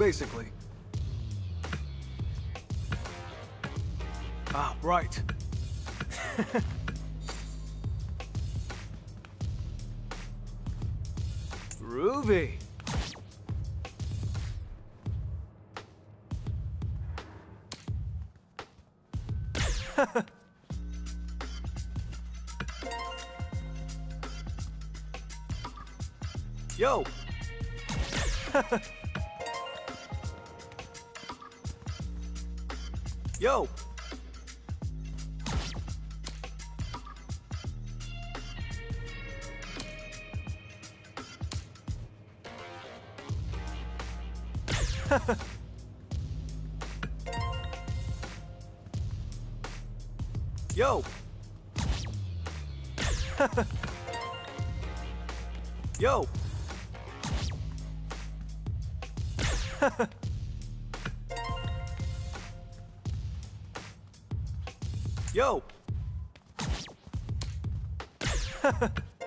basically. Ah, right. Groovy. Yo. Yo. Yo. Yo. Yo.